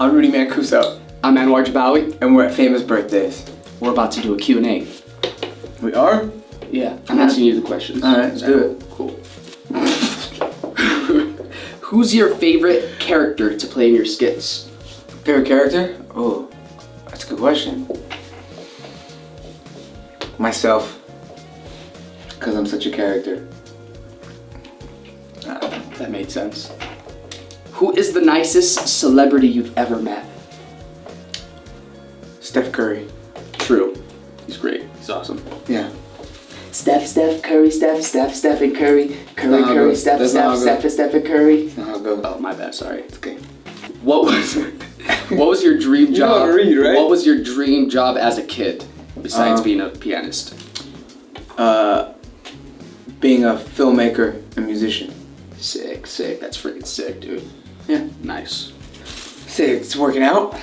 I'm Rudy Mancuso, I'm Anwar Jibawi. and we're at Famous Birthdays. We're about to do a Q&A. We are? Yeah, I'm asking you the questions. All right, let's do it. Cool. Who's your favorite character to play in your skits? Favorite character? Oh, that's a good question. Myself. Because I'm such a character. Uh, That made sense. Who is the nicest celebrity you've ever met? Steph Curry. True. He's great. He's awesome. Yeah. Steph, Steph, Curry, Steph, Steph, Steph, and Curry. Curry, Curry, goes. Steph, That's Steph, Steph, Steph, and Curry. That's not how it goes. Oh, my bad. Sorry. It's okay. What was what was your dream You job? to read, right? What was your dream job as a kid besides Uh, being a pianist? Uh, being a filmmaker and musician. Sick, sick. That's freaking sick, dude. Yeah. Nice. See, it's working out.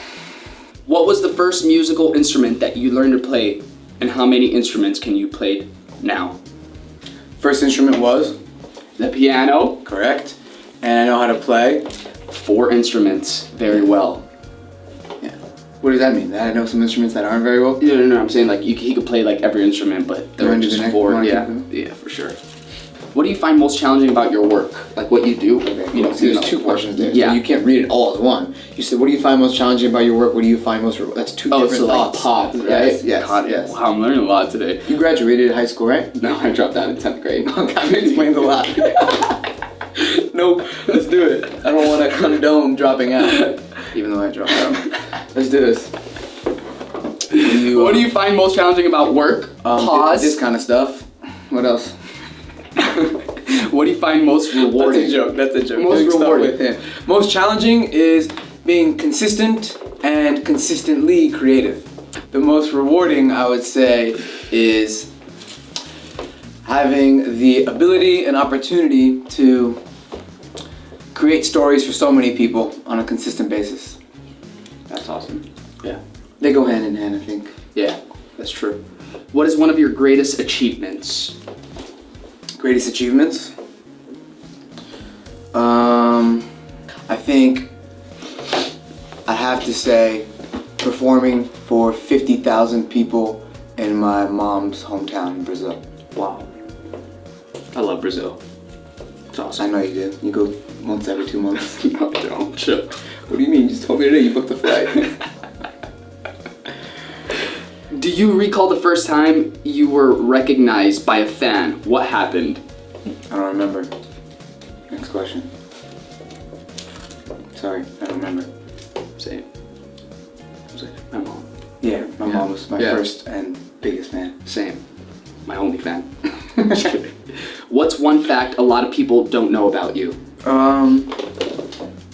What was the first musical instrument that you learned to play, and how many instruments can you play now? First instrument was The piano. correct, and I know how to play. Four instruments. Very well. Yeah. What does that mean? That I know some instruments that aren't very well. No, no, no. I'm saying like you, he could play like every instrument, but there are just the four. Yeah, yeah, for sure. What do you find most challenging about your work? Like what you do? You know, you there's know, two questions there. Yeah. So you can't read it all as one. You said, what do you find most challenging about your work? What do you find most? Re-? That's two Oh, different so like thoughts. pods, right? Yes, yes, God, yes. Wow, I'm learning a lot today. You graduated high school, right? No, I dropped out in tenth grade. that explains a lot. nope, let's do it. I don't want to condone dropping out, even though I dropped out. Let's do this. What do you, What do you find most challenging about work? um, Pause. This kind of stuff. What else? what do you find most rewarding? That's a joke. That's a joke. Most Doing rewarding. with him. Most challenging is being consistent and consistently creative. The most rewarding, I would say, is having the ability and opportunity to create stories for so many people on a consistent basis. That's awesome. Yeah. They go hand in hand, I think. Yeah, that's true. What is one of your greatest achievements? Greatest achievements? Um, I think I have to say performing for 50,000 people in my mom's hometown in Brazil. Wow. I love Brazil. It's I know you do. You go once every two months. no, don't. What do you mean? You just told me today you booked the flight. Do you recall the first time you were recognized by a fan? What happened? I don't remember. Next question. Sorry, I don't remember. Same. Was like my mom. Yeah, my Yeah. mom was my Yeah. first and biggest fan. Same. My only fan. What's one fact a lot of people don't know about you? Um,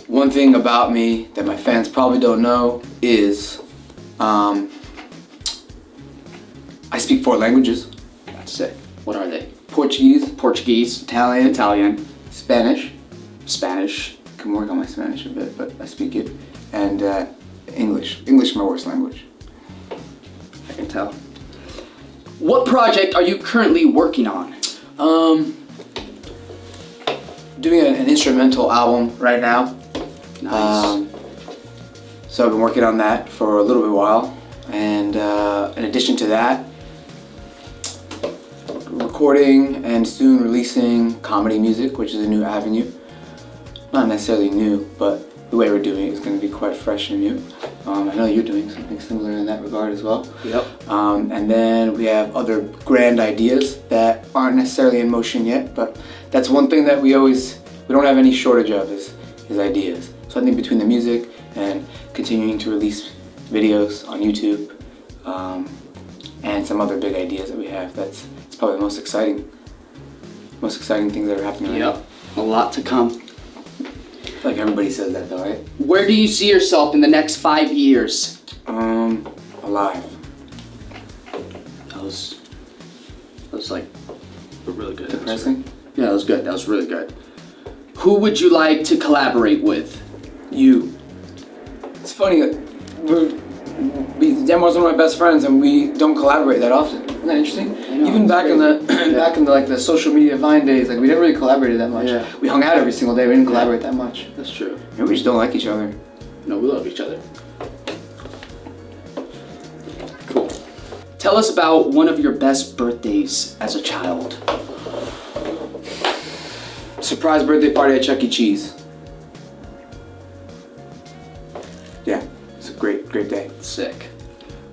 one thing about me that my fans probably don't know is, um, I speak four languages: That's sick. What are they? Portuguese, Portuguese, Italian, Italian, Spanish. Spanish. I Can work on my Spanish a bit, but I speak it, and uh, English. English is my worst language. I can tell. What project are you currently working on? Um, doing a- an instrumental album right now. Nice. Um, so I've been working on that for a little bit while, and uh, in addition to that, recording and soon releasing comedy music, which is a new avenue. Not necessarily new, but the way we're doing it is going to be quite fresh and new. Um, I know you're doing something similar in that regard as well. yep. Um, and then we have other grand ideas that aren't necessarily in motion yet, but that's one thing that we always we don't have any shortage of is is ideas. So I think between the music and continuing to release videos on YouTube um, and some other big ideas that we have, that's it's probably the most exciting most exciting things that are happening right Yep. A lot to come. now. I feel like everybody says that though, right? Where do you see yourself in the next five years? Um, alive. That was. That was like a really good. Depressing. Yeah, that was good. That was really good. Who would you like to collaborate with? You. It's funny. that We're, we, Demar's one of my best friends, and we don't collaborate that often. Isn't that interesting? know, Even it's back in the back in the like the social media Vine days, like we never really collaborated that much. Yeah. We hung out every single day. We didn't collaborate that much. That's true. Maybe we just don't like each other. No, we love each other. Cool. Tell us about one of your best birthdays as a child. Surprise birthday party at Chuck E. Cheese. Yeah, it's a great, great day. Sick.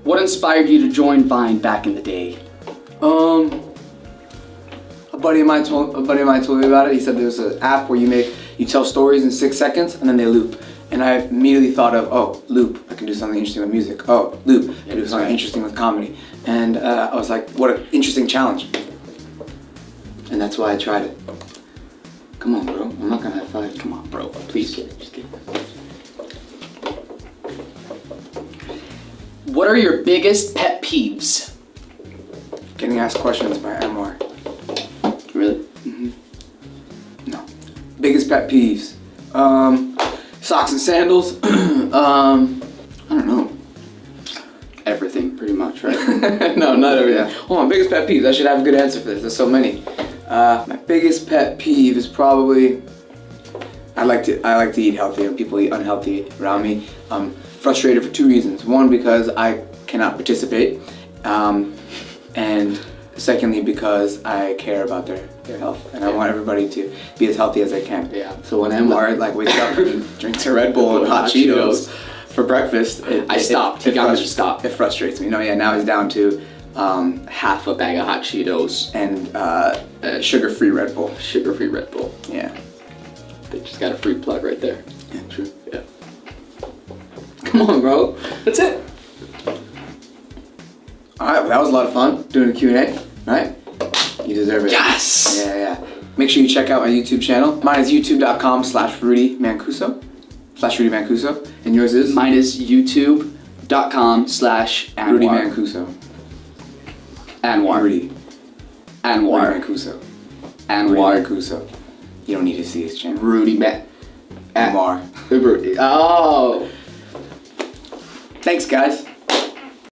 What inspired you to join Vine back in the day? Um, a buddy of mine told a buddy of mine told me about it. He said there's an app where you make you tell stories in six seconds and then they loop. And I immediately thought of oh loop, I can do something interesting with music. Oh loop, I can do something interesting with comedy. And uh, I was like, what an interesting challenge. And that's why I tried it. Come on, bro. I'm not gonna high five. Come on, bro. Please get Just get What are your biggest pet peeves? Getting asked questions by MR. Really? Mhm. No. Biggest pet peeves. Um, socks and sandals. um, I don't know. Everything, pretty much, right? no, not everything. Hold on, biggest pet peeves. I should have a good answer for this. There's so many. Uh, my biggest pet peeve is probably I like to I like to eat healthy and people eat unhealthy around me. I'm frustrated for two reasons. One because I cannot participate, um, and secondly because I care about their, their health and I want everybody to be as healthy as they can. Yeah. So when MR like wakes up and drinks a Red Bull and hot Hot Cheetos, Cheetos. for breakfast, it, I it- stopped. It, He got me to stop. It frustrates me. No, yeah. Now he's down to um, Half a bag of hot Cheetos, and uh, uh, sugar-free Red Bull. sugar-free Red Bull. Yeah. They just got a free plug right there. Yeah, true. Yeah. Come on, bro. That's it. All right, well, that was a lot of fun doing a Q&A, right? You deserve it. Yes! Yeah, yeah. Make sure you check out my YouTube channel. Mine is youtube.com slash Rudy Mancuso. Slash Rudy Mancuso. And yours is? Mine is youtube.com slash Anwar. Rudy Mancuso. Anwar. Rudy. Rudy Anwar. Mancuso. Rudy Anwar. Mancuso. You don't need to see his channel. Rudy Ma-. Rudy. Oh. Thanks, guys.